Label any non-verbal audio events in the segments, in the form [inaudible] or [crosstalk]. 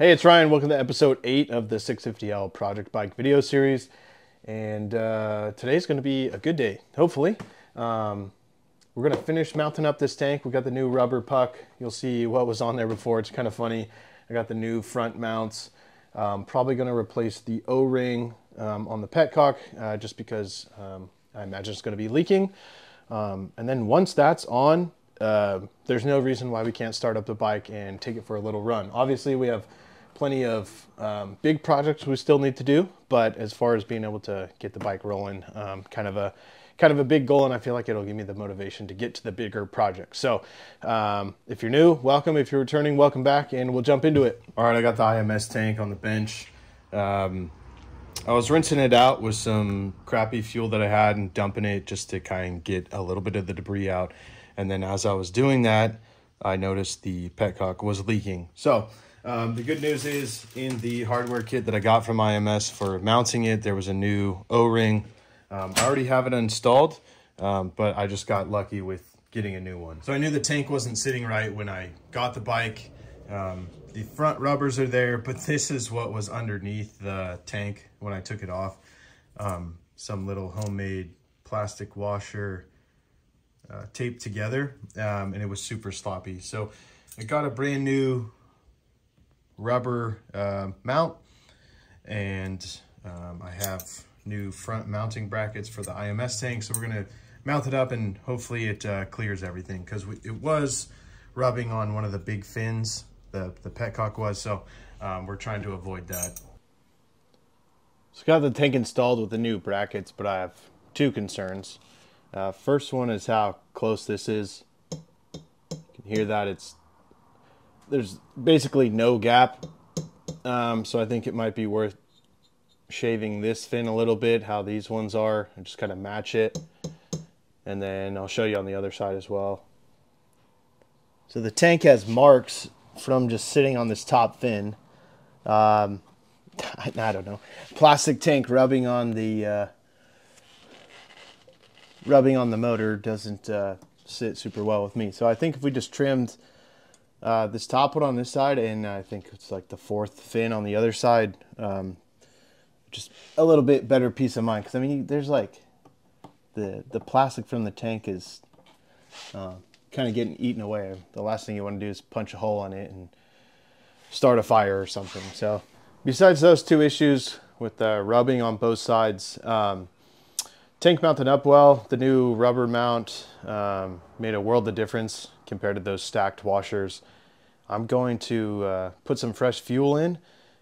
Hey, it's Ryan. Welcome to episode 8 of the 650L Project Bike video series. And uh, today's going to be a good day, hopefully. Um, we're going to finish mounting up this tank. We got the new rubber puck. You'll see what was on there before. It's kind of funny. I got the new front mounts. Um, probably going to replace the O-ring um, on the petcock uh, just because um, I imagine it's going to be leaking. Um, and then once that's on, uh, there's no reason why we can't start up the bike and take it for a little run. Obviously, we have plenty of um, big projects we still need to do, but as far as being able to get the bike rolling, um, kind of a kind of a big goal, and I feel like it'll give me the motivation to get to the bigger project. So, um, if you're new, welcome. If you're returning, welcome back, and we'll jump into it. All right, I got the IMS tank on the bench. Um, I was rinsing it out with some crappy fuel that I had and dumping it just to kind of get a little bit of the debris out. And then as I was doing that, I noticed the petcock was leaking. So um, the good news is in the hardware kit that I got from IMS for mounting it, there was a new O-ring. Um, I already have it installed, um, but I just got lucky with getting a new one. So I knew the tank wasn't sitting right when I got the bike. Um, the front rubbers are there, but this is what was underneath the tank when I took it off. Um, some little homemade plastic washer uh, taped together, um, and it was super sloppy. So I got a brand new rubber uh, mount and um, I have new front mounting brackets for the IMS tank. So we're gonna mount it up and hopefully it uh, clears everything because it was rubbing on one of the big fins, the, the petcock was. So um, we're trying to avoid that. So got the tank installed with the new brackets, but I have two concerns. Uh, first one is how close this is. You can hear that it's there's basically no gap. Um, so I think it might be worth shaving this fin a little bit, how these ones are, and just kind of match it. And then I'll show you on the other side as well. So the tank has marks from just sitting on this top fin. Um, [laughs] I, I, don't know. Plastic tank rubbing on the uh, rubbing on the motor doesn't uh, sit super well with me. So I think if we just trimmed uh, this top one on this side, and I think it's like the fourth fin on the other side. Um, just a little bit better peace of mind because I mean, there's like the the plastic from the tank is uh, kind of getting eaten away. The last thing you want to do is punch a hole on it and start a fire or something. So, besides those two issues with the rubbing on both sides, um, tank mounted up well. The new rubber mount um, made a world of difference compared to those stacked washers. I'm going to uh, put some fresh fuel in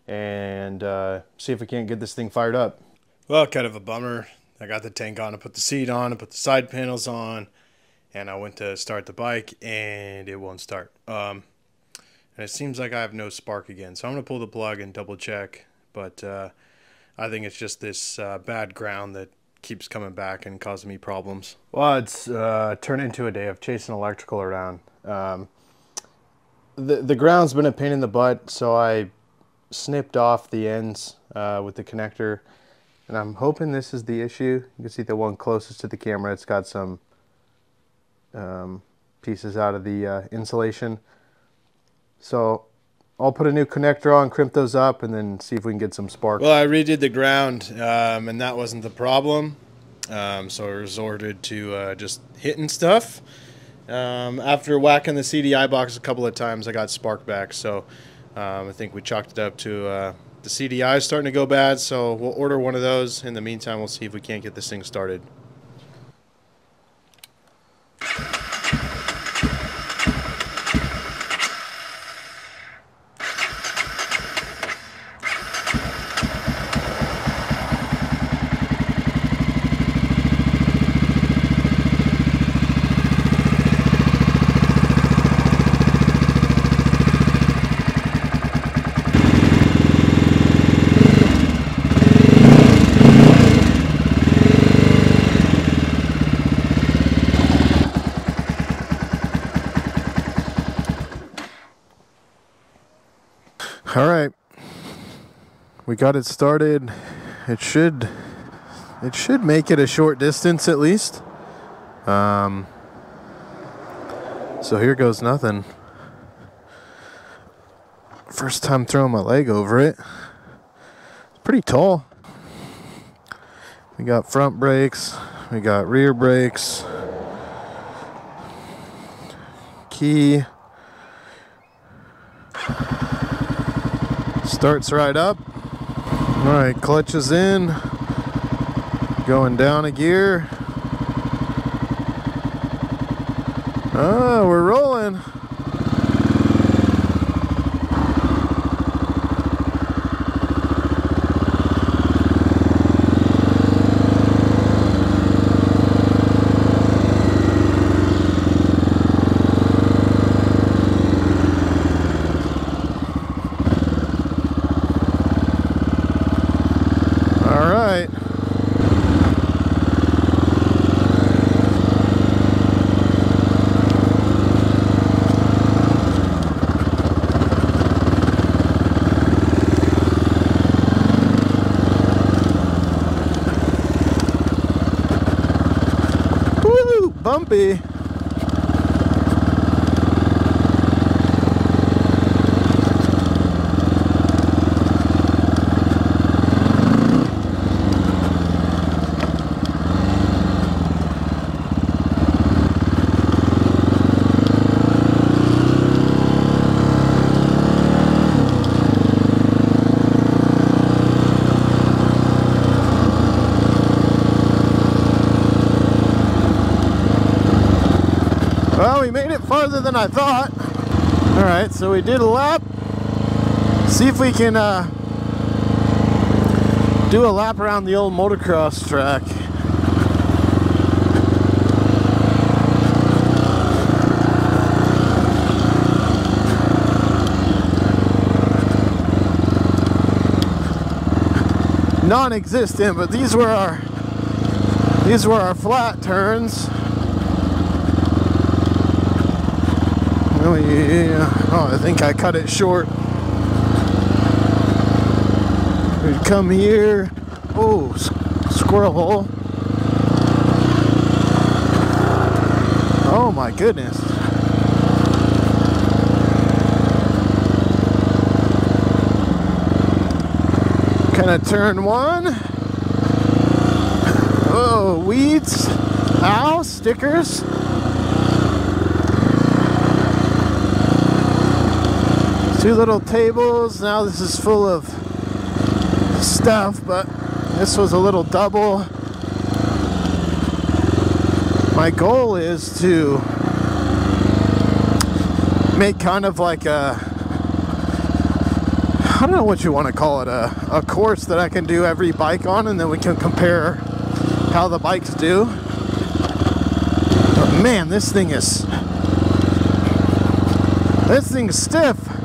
and uh, see if we can't get this thing fired up. Well, kind of a bummer. I got the tank on, I put the seat on, I put the side panels on, and I went to start the bike and it won't start. Um, and it seems like I have no spark again. So I'm going to pull the plug and double check. But uh, I think it's just this uh, bad ground that keeps coming back and causing me problems. Well, it's uh, turned into a day of chasing electrical around. Um, the the ground's been a pain in the butt, so I snipped off the ends uh, with the connector, and I'm hoping this is the issue. You can see the one closest to the camera. It's got some um, pieces out of the uh, insulation. So I'll put a new connector on, crimp those up, and then see if we can get some spark. Well, I redid the ground, um, and that wasn't the problem. Um, so I resorted to uh, just hitting stuff. Um, after whacking the CDI box a couple of times, I got spark back. So um, I think we chalked it up to uh, the CDI starting to go bad. So we'll order one of those. In the meantime, we'll see if we can't get this thing started. All right. We got it started. It should it should make it a short distance at least. Um so here goes nothing. First time throwing my leg over it. It's pretty tall. We got front brakes, we got rear brakes, key. Starts right up. All right, clutch is in. Going down a gear. Oh, we're rolling. também. I thought. All right, so we did a lap. See if we can uh, do a lap around the old motocross track. Non-existent, but these were our these were our flat turns. Oh yeah, oh I think I cut it short. We'd come here, oh squirrel hole. Oh my goodness. Kind of turn one. [laughs] Oh, weeds. Ow, stickers. Two little tables. Now this is full of stuff but this was a little double. My goal is to make kind of like a I don't know what you want to call it a, a course that I can do every bike on and then we can compare how the bikes do. But man this thing is this thing's stiff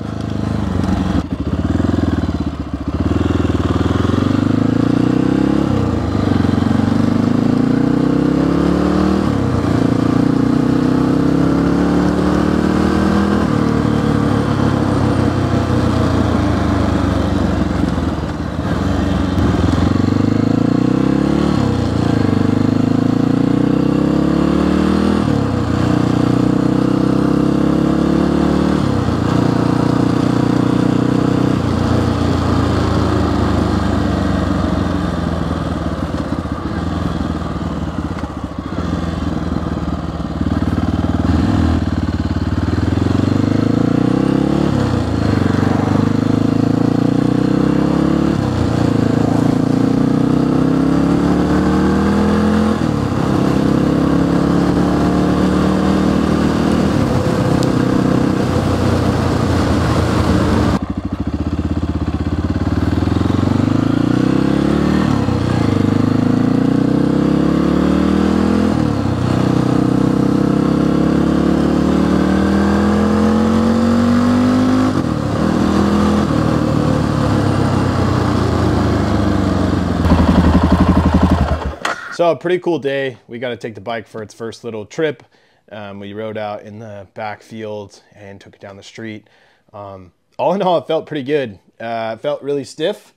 So a pretty cool day. We got to take the bike for its first little trip. Um, we rode out in the back field and took it down the street. Um, all in all, it felt pretty good. Uh, it felt really stiff.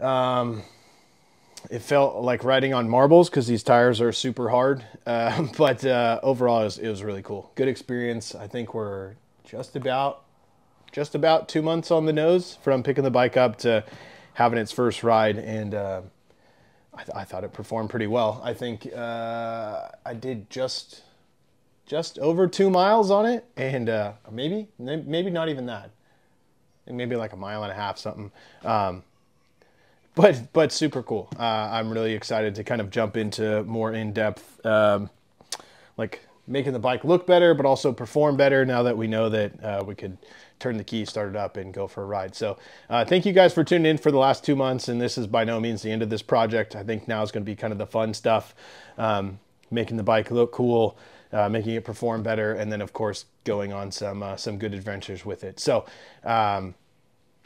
Um, it felt like riding on marbles because these tires are super hard. Uh, [laughs] but uh, overall, it was, it was really cool. Good experience. I think we're just about just about two months on the nose from picking the bike up to having its first ride, and uh, I, th- I, thought it performed pretty well. I think uh, I did just just over two miles on it, and uh, maybe maybe not even that, maybe like a mile and a half something. Um, but but super cool. Uh, I'm really excited to kind of jump into more in depth, um, like making the bike look better, but also perform better now that we know that uh, we could turn the key, start it up, and go for a ride. So uh, thank you guys for tuning in for the last two months. And this is by no means the end of this project. I think now is going to be kind of the fun stuff, um, making the bike look cool. Uh, making it perform better, and then of course going on some uh, some good adventures with it. So, um,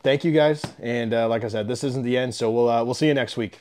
thank you guys, and uh, like I said, this isn't the end. So we'll uh, we'll see you next week.